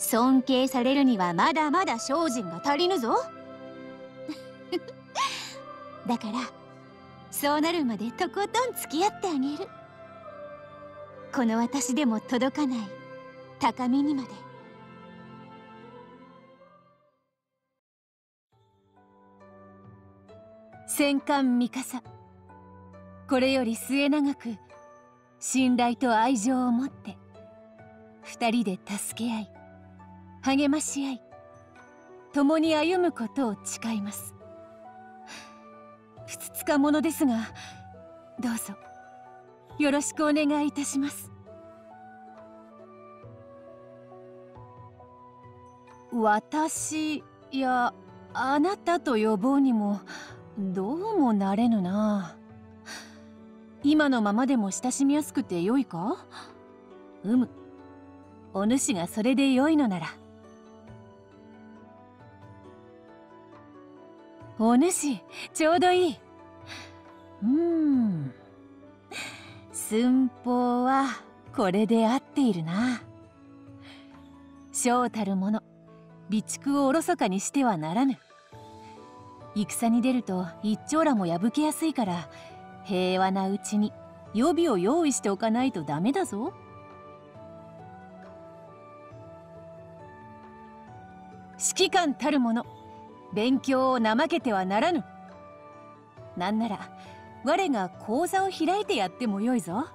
尊敬されるにはまだまだ精進が足りぬぞ。だからそうなるまでとことん付き合ってあげる。この私でも届かない高みにまで。戦艦三笠これより末永く信頼と愛情を持って二人で助け合い励まし合い共に歩むことを誓います。ふつつかものですがどうぞ。よろしくお願いいたします。私やあなたと呼ぼうにもどうもなれぬな。今のままでも親しみやすくてよいか？うむ。お主がそれでよいのなら。お主ちょうどいい。うん。寸法はこれで合っているな。将たる者備蓄をおろそかにしてはならぬ。戦に出ると一丁羅も破けやすいから平和なうちに予備を用意しておかないとダメだぞ。指揮官たる者勉強を怠けてはならぬ。なんなら我が講座を開いてやってもよいぞ。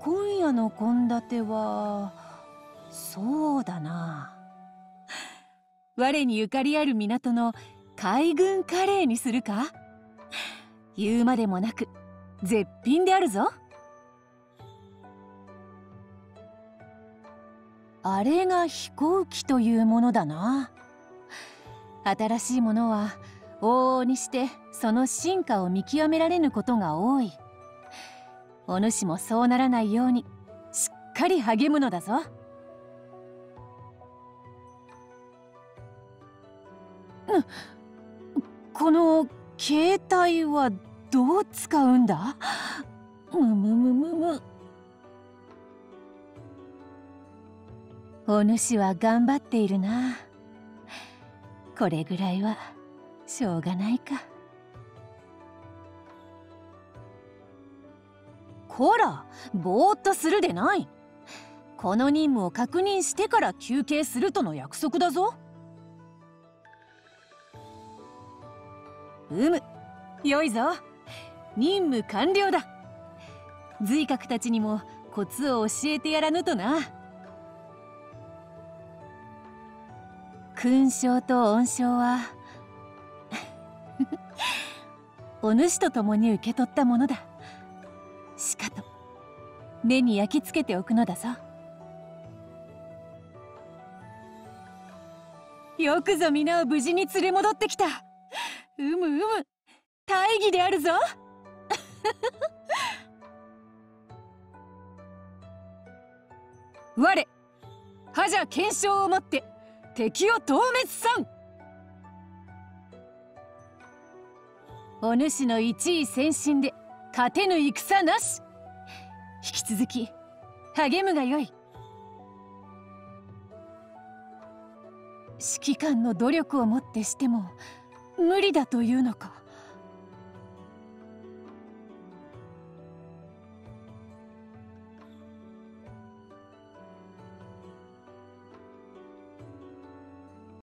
今夜の献立はそうだな。我にゆかりある港の海軍カレーにするか？言うまでもなく絶品であるぞ。あれが飛行機というものだな。新しいものは往々にしてその進化を見極められぬことが多い。お主もそうならないようにしっかり励むのだぞ。この携帯はどう使うんだ？むむむむむ。お主は頑張っているな。これぐらいはしょうがないか。こらぼーっとするでない。この任務を確認してから休憩するとの約束だぞ。うむ。よいぞ。任務完了だ。随閣たちにもコツを教えてやらぬとな。勲章と恩賞は お主と共に受け取ったものだ。しかと目に焼き付けておくのだぞ。よくぞ皆を無事に連れ戻ってきた。うむうむ大義であるぞ。我覇者検証をもって敵を討滅さん。お主の一位先進で勝てぬ戦なし。引き続き励むがよい。指揮官の努力をもってしても無理だというのか。